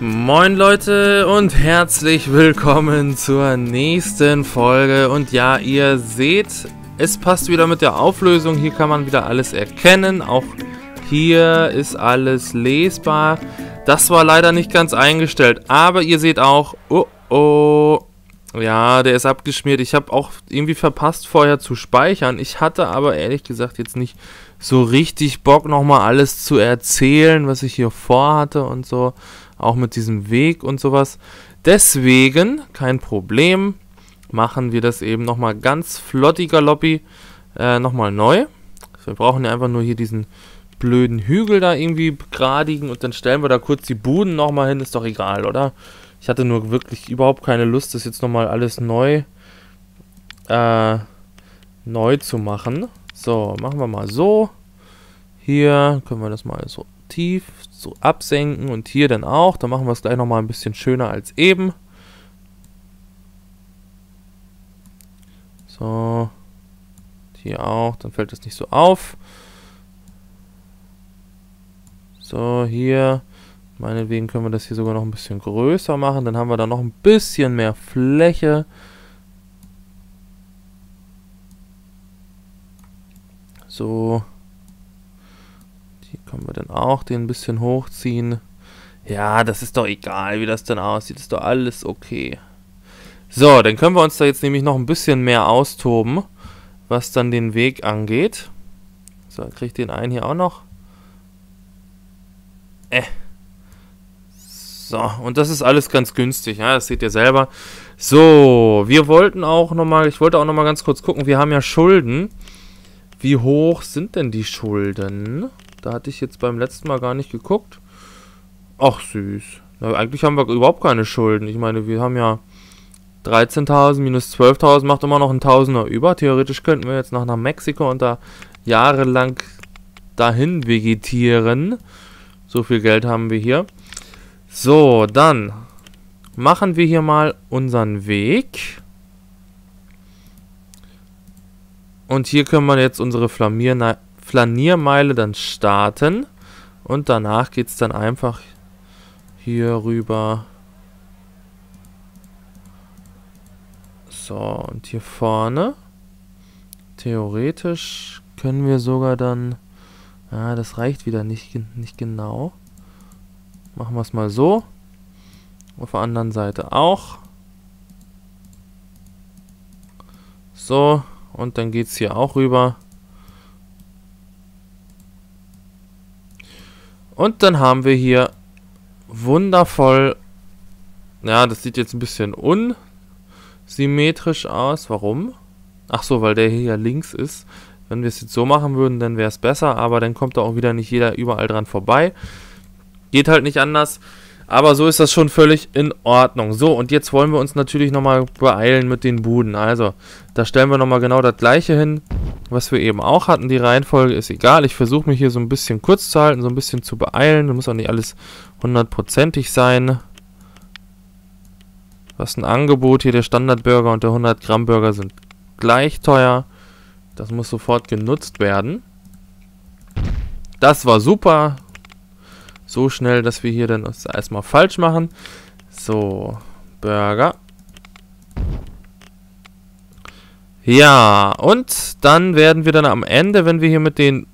Moin Leute und herzlich willkommen zur nächsten Folge. Und ja, ihr seht, es passt wieder mit der Auflösung. Hier kann man wieder alles erkennen. Auch hier ist alles lesbar. Das war leider nicht ganz eingestellt. Aber ihr seht auch, oh oh, ja, der ist abgeschmiert. Ich habe auch irgendwie verpasst, vorher zu speichern. Ich hatte aber ehrlich gesagt jetzt nicht so richtig Bock, nochmal alles zu erzählen, was ich hier vorhatte und so. Auch mit diesem Weg und sowas. Deswegen, kein Problem, machen wir das eben nochmal ganz flottiger Lobby äh, nochmal neu. Wir brauchen ja einfach nur hier diesen blöden Hügel da irgendwie begradigen und dann stellen wir da kurz die Buden nochmal hin. Ist doch egal, oder? Ich hatte nur wirklich überhaupt keine Lust, das jetzt nochmal alles neu, äh, neu zu machen. So, machen wir mal so. Hier können wir das mal so tief so absenken und hier dann auch. Dann machen wir es gleich nochmal ein bisschen schöner als eben. So. Hier auch, dann fällt das nicht so auf. So, hier. Meinetwegen können wir das hier sogar noch ein bisschen größer machen. Dann haben wir da noch ein bisschen mehr Fläche. So. Können wir dann auch den ein bisschen hochziehen. Ja, das ist doch egal, wie das dann aussieht. Ist doch alles okay. So, dann können wir uns da jetzt nämlich noch ein bisschen mehr austoben, was dann den Weg angeht. So, kriege ich den einen hier auch noch. Äh. So, und das ist alles ganz günstig, ja, das seht ihr selber. So, wir wollten auch nochmal, ich wollte auch nochmal ganz kurz gucken, wir haben ja Schulden. Wie hoch sind denn die Schulden? Da hatte ich jetzt beim letzten Mal gar nicht geguckt. Ach, süß. Na, eigentlich haben wir überhaupt keine Schulden. Ich meine, wir haben ja 13.000 minus 12.000 macht immer noch ein Tausender über. Theoretisch könnten wir jetzt noch nach Mexiko und da jahrelang dahin vegetieren. So viel Geld haben wir hier. So, dann machen wir hier mal unseren Weg. Und hier können wir jetzt unsere Flamier Flaniermeile dann starten. Und danach geht es dann einfach hier rüber. So, und hier vorne. Theoretisch können wir sogar dann... Ah, das reicht wieder nicht, nicht genau. Machen wir es mal so. Auf der anderen Seite auch. So, und dann geht es hier auch rüber. Und dann haben wir hier wundervoll, ja, das sieht jetzt ein bisschen unsymmetrisch aus. Warum? Ach so, weil der hier links ist. Wenn wir es jetzt so machen würden, dann wäre es besser, aber dann kommt da auch wieder nicht jeder überall dran vorbei. Geht halt nicht anders. Aber so ist das schon völlig in Ordnung. So, und jetzt wollen wir uns natürlich nochmal beeilen mit den Buden. Also, da stellen wir nochmal genau das gleiche hin, was wir eben auch hatten. Die Reihenfolge ist egal. Ich versuche mich hier so ein bisschen kurz zu halten, so ein bisschen zu beeilen. Da muss auch nicht alles hundertprozentig sein. Was ein Angebot hier, der Standardburger und der 100 Gramm Burger sind gleich teuer. Das muss sofort genutzt werden. Das war super so schnell, dass wir hier dann das erstmal falsch machen. So, Burger. Ja, und dann werden wir dann am Ende, wenn wir hier mit den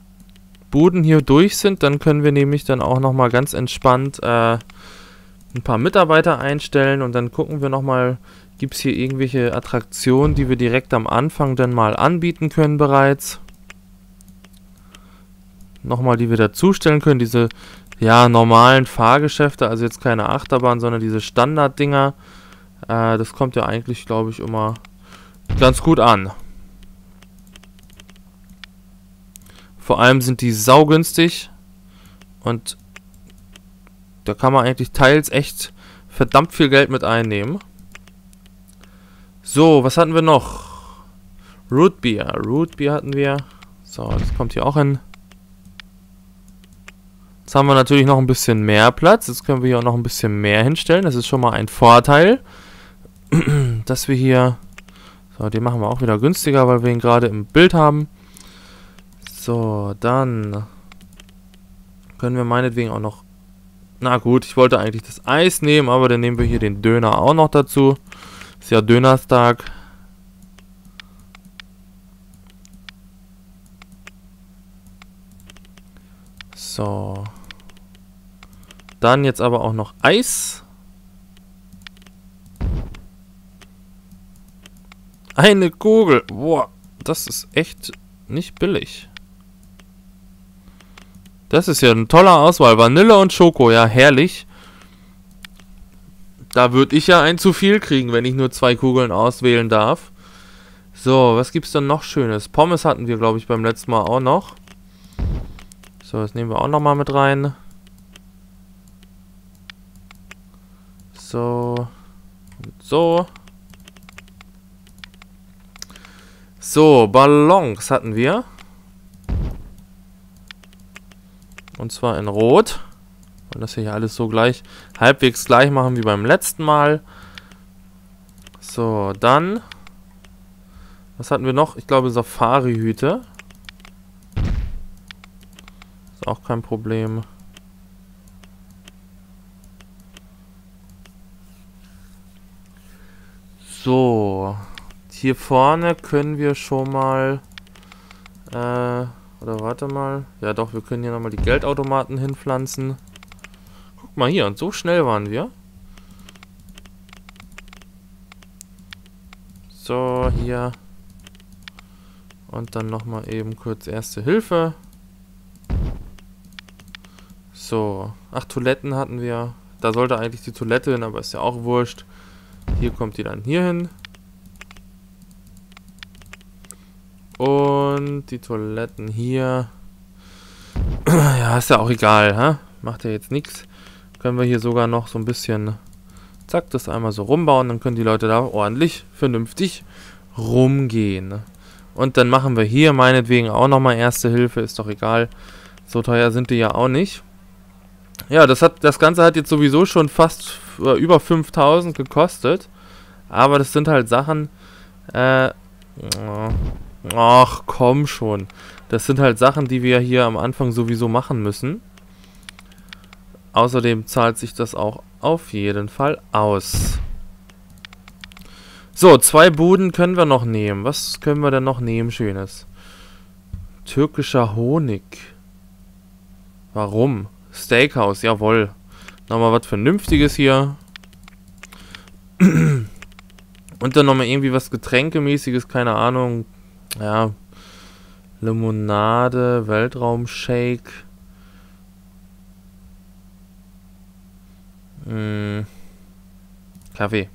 Buden hier durch sind, dann können wir nämlich dann auch nochmal ganz entspannt äh, ein paar Mitarbeiter einstellen und dann gucken wir nochmal, gibt es hier irgendwelche Attraktionen, die wir direkt am Anfang dann mal anbieten können bereits. Nochmal, die wir dazustellen können, diese ja, normalen Fahrgeschäfte, also jetzt keine Achterbahn, sondern diese Standarddinger. Äh, das kommt ja eigentlich, glaube ich, immer ganz gut an. Vor allem sind die saugünstig und da kann man eigentlich teils echt verdammt viel Geld mit einnehmen. So, was hatten wir noch? Root Beer. Hatten wir. So, das kommt hier auch hin. Jetzt haben wir natürlich noch ein bisschen mehr Platz. Jetzt können wir hier auch noch ein bisschen mehr hinstellen. Das ist schon mal ein Vorteil, dass wir hier... So, den machen wir auch wieder günstiger, weil wir ihn gerade im Bild haben. So, dann können wir meinetwegen auch noch Na gut, ich wollte eigentlich das Eis nehmen, aber dann nehmen wir hier den Döner auch noch dazu. Ist ja Dönerstag. So. Dann jetzt aber auch noch Eis. Eine Kugel. Boah, das ist echt nicht billig. Das ist ja eine tolle Auswahl. Vanille und Schoko, ja, herrlich. Da würde ich ja ein zu viel kriegen, wenn ich nur zwei Kugeln auswählen darf. So, was gibt's denn noch Schönes? Pommes hatten wir, glaube ich, beim letzten Mal auch noch. So, das nehmen wir auch noch mal mit rein. So. So. So, Ballons hatten wir. Und zwar in Rot. Und das hier alles so gleich, halbwegs gleich machen wie beim letzten Mal. So, dann. Was hatten wir noch? Ich glaube Safari-Hüte. Ist auch kein Problem. So. Hier vorne können wir schon mal... Äh, oder warte mal. Ja doch, wir können hier nochmal die Geldautomaten hinpflanzen. Guck mal hier, und so schnell waren wir. So, hier. Und dann nochmal eben kurz Erste Hilfe. So. Ach, Toiletten hatten wir. Da sollte eigentlich die Toilette hin, aber ist ja auch wurscht. Hier kommt die dann hier hin. Und die Toiletten hier. ja, ist ja auch egal, hä? Macht ja jetzt nichts. Können wir hier sogar noch so ein bisschen, zack, das einmal so rumbauen. Dann können die Leute da ordentlich, vernünftig rumgehen. Und dann machen wir hier meinetwegen auch nochmal Erste Hilfe, ist doch egal. So teuer sind die ja auch nicht. Ja, das hat das Ganze hat jetzt sowieso schon fast äh, über 5000 gekostet. Aber das sind halt Sachen, äh, Ach, komm schon. Das sind halt Sachen, die wir hier am Anfang sowieso machen müssen. Außerdem zahlt sich das auch auf jeden Fall aus. So, zwei Buden können wir noch nehmen. Was können wir denn noch nehmen, Schönes? Türkischer Honig. Warum? Steakhouse, jawohl. Nochmal was Vernünftiges hier. Und dann nochmal irgendwie was Getränkemäßiges, keine Ahnung ja, Limonade, Weltraumshake. Hm, Kaffee.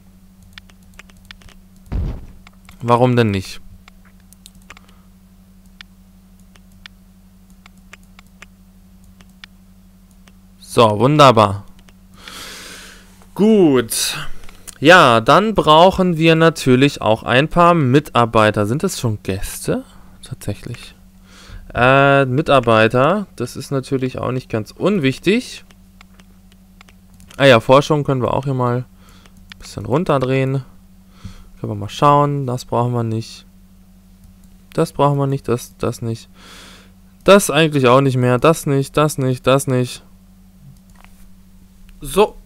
Warum denn nicht? So, wunderbar. Gut. Ja, dann brauchen wir natürlich auch ein paar Mitarbeiter. Sind das schon Gäste? Tatsächlich. Äh, Mitarbeiter, das ist natürlich auch nicht ganz unwichtig. Ah ja, Forschung können wir auch hier mal ein bisschen runterdrehen. Können wir mal schauen. Das brauchen wir nicht. Das brauchen wir nicht, das, das nicht. Das eigentlich auch nicht mehr. Das nicht, das nicht, das nicht. So.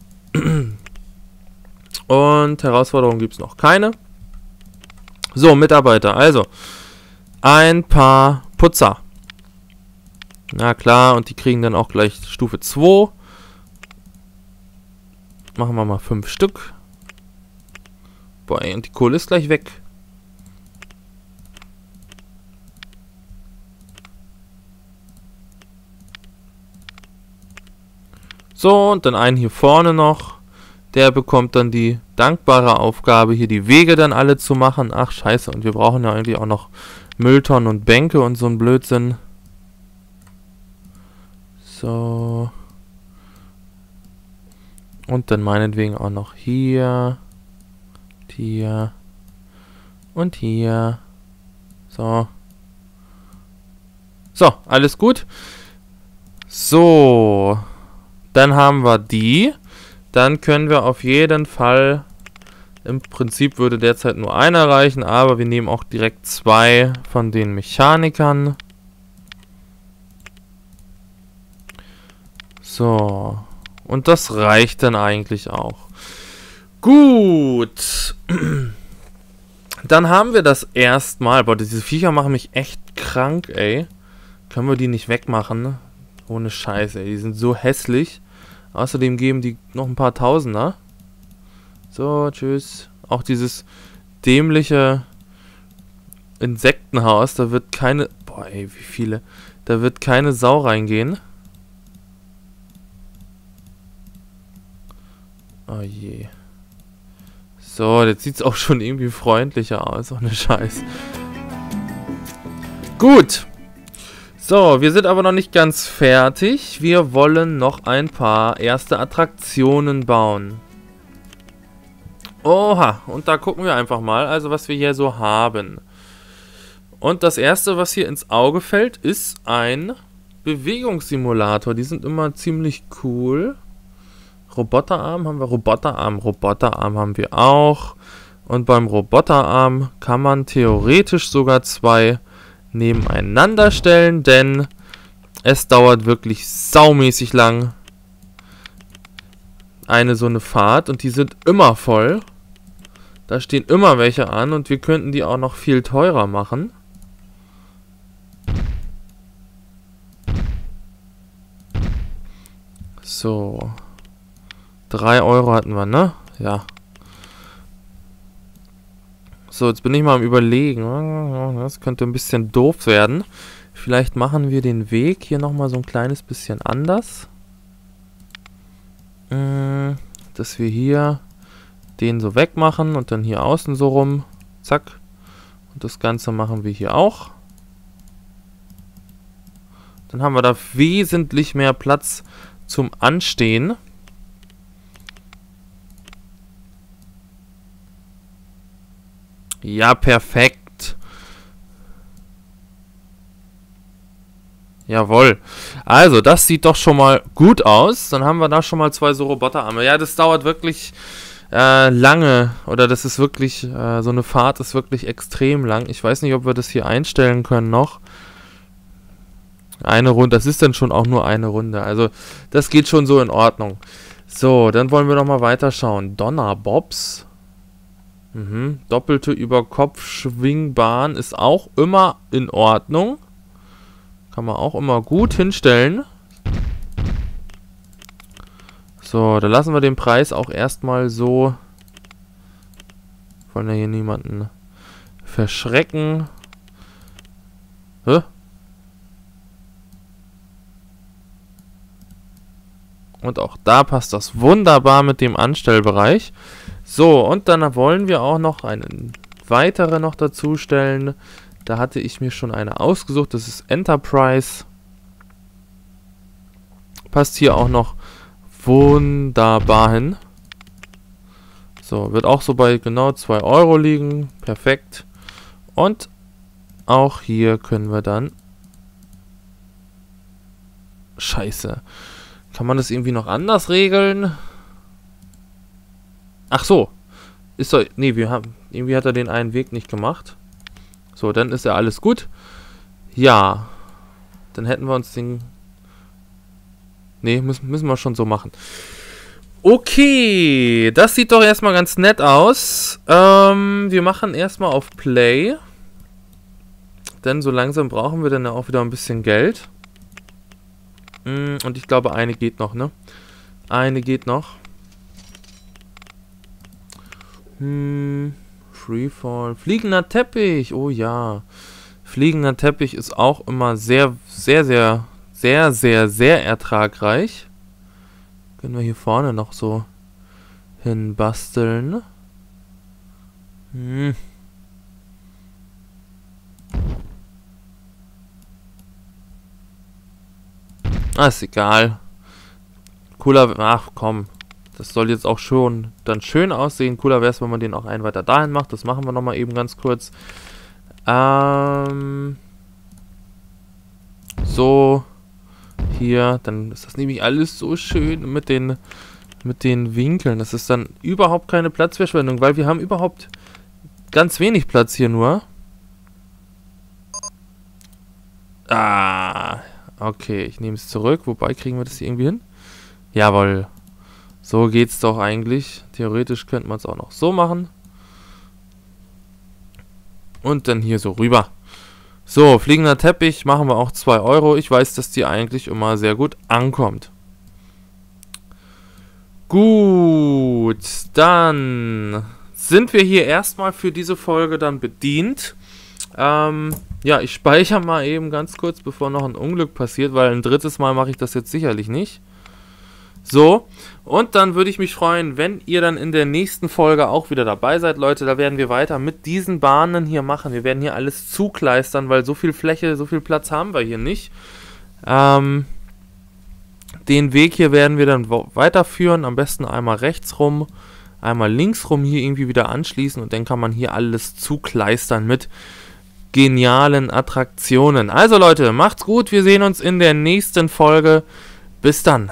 Und Herausforderungen gibt es noch keine. So, Mitarbeiter. Also, ein paar Putzer. Na klar, und die kriegen dann auch gleich Stufe 2. Machen wir mal 5 Stück. Boah, und die Kohle ist gleich weg. So, und dann einen hier vorne noch. Der bekommt dann die dankbare Aufgabe, hier die Wege dann alle zu machen. Ach, scheiße, und wir brauchen ja eigentlich auch noch Mülltonnen und Bänke und so ein Blödsinn. So. Und dann meinetwegen auch noch hier, hier und hier. So. So, alles gut. So. Dann haben wir die. Dann können wir auf jeden Fall, im Prinzip würde derzeit nur einer reichen, aber wir nehmen auch direkt zwei von den Mechanikern. So. Und das reicht dann eigentlich auch. Gut. Dann haben wir das erstmal. Boah, diese Viecher machen mich echt krank, ey. Können wir die nicht wegmachen? Ohne Scheiße. Die sind so hässlich. Außerdem geben die noch ein paar Tausender. So, tschüss. Auch dieses dämliche Insektenhaus, da wird keine... Boah, ey, wie viele... Da wird keine Sau reingehen. Oh je. So, jetzt sieht es auch schon irgendwie freundlicher aus. Ohne Scheiß. Gut. So, wir sind aber noch nicht ganz fertig. Wir wollen noch ein paar erste Attraktionen bauen. Oha, und da gucken wir einfach mal, also was wir hier so haben. Und das erste, was hier ins Auge fällt, ist ein Bewegungssimulator. Die sind immer ziemlich cool. Roboterarm haben wir, Roboterarm, Roboterarm haben wir auch. Und beim Roboterarm kann man theoretisch sogar zwei nebeneinander stellen, denn es dauert wirklich saumäßig lang eine so eine Fahrt und die sind immer voll. Da stehen immer welche an und wir könnten die auch noch viel teurer machen. So. 3 Euro hatten wir, ne? Ja. So, jetzt bin ich mal am überlegen. Das könnte ein bisschen doof werden. Vielleicht machen wir den Weg hier nochmal so ein kleines bisschen anders. Äh, dass wir hier den so wegmachen und dann hier außen so rum. Zack. Und das Ganze machen wir hier auch. Dann haben wir da wesentlich mehr Platz zum Anstehen. Ja, perfekt. Jawohl. Also, das sieht doch schon mal gut aus. Dann haben wir da schon mal zwei so Roboterarme. Ja, das dauert wirklich äh, lange. Oder das ist wirklich, äh, so eine Fahrt ist wirklich extrem lang. Ich weiß nicht, ob wir das hier einstellen können noch. Eine Runde, das ist dann schon auch nur eine Runde. Also, das geht schon so in Ordnung. So, dann wollen wir noch mal weiterschauen. Donnerbobs. Mhm. Doppelte Überkopfschwingbahn ist auch immer in Ordnung. Kann man auch immer gut hinstellen. So, da lassen wir den Preis auch erstmal so. Wollen ja hier niemanden verschrecken. Hä? Und auch da passt das wunderbar mit dem Anstellbereich. So, und dann wollen wir auch noch einen weitere noch dazu stellen. Da hatte ich mir schon eine ausgesucht. Das ist Enterprise. Passt hier auch noch wunderbar hin. So, wird auch so bei genau 2 Euro liegen. Perfekt. Und auch hier können wir dann... Scheiße. Kann man das irgendwie noch anders regeln? Ach so. Ist doch... Nee, wir haben... Irgendwie hat er den einen Weg nicht gemacht. So, dann ist ja alles gut. Ja. Dann hätten wir uns den... Nee, müssen, müssen wir schon so machen. Okay, das sieht doch erstmal ganz nett aus. Ähm, wir machen erstmal auf Play. Denn so langsam brauchen wir dann auch wieder ein bisschen Geld. Mm, und ich glaube, eine geht noch, ne? Eine geht noch. Hm, Freefall. Fliegender Teppich. Oh ja. Fliegender Teppich ist auch immer sehr, sehr, sehr, sehr, sehr, sehr ertragreich. Können wir hier vorne noch so hinbasteln. Hm. Ah, ist egal. Cooler, ach komm. Das soll jetzt auch schon dann schön aussehen. Cooler wäre es, wenn man den auch einen weiter dahin macht. Das machen wir nochmal eben ganz kurz. Ähm, so, hier, dann ist das nämlich alles so schön mit den, mit den Winkeln. Das ist dann überhaupt keine Platzverschwendung, weil wir haben überhaupt ganz wenig Platz hier nur. Ah, Okay, ich nehme es zurück. Wobei, kriegen wir das hier irgendwie hin? Jawohl. So geht's doch eigentlich. Theoretisch könnte man es auch noch so machen. Und dann hier so rüber. So, fliegender Teppich machen wir auch 2 Euro. Ich weiß, dass die eigentlich immer sehr gut ankommt. Gut, dann sind wir hier erstmal für diese Folge dann bedient. Ähm, ja, ich speichere mal eben ganz kurz, bevor noch ein Unglück passiert, weil ein drittes Mal mache ich das jetzt sicherlich nicht. So, und dann würde ich mich freuen, wenn ihr dann in der nächsten Folge auch wieder dabei seid, Leute. Da werden wir weiter mit diesen Bahnen hier machen. Wir werden hier alles zukleistern, weil so viel Fläche, so viel Platz haben wir hier nicht. Ähm, den Weg hier werden wir dann weiterführen. Am besten einmal rechts rum, einmal links rum hier irgendwie wieder anschließen und dann kann man hier alles zukleistern mit genialen Attraktionen. Also Leute, macht's gut. Wir sehen uns in der nächsten Folge. Bis dann.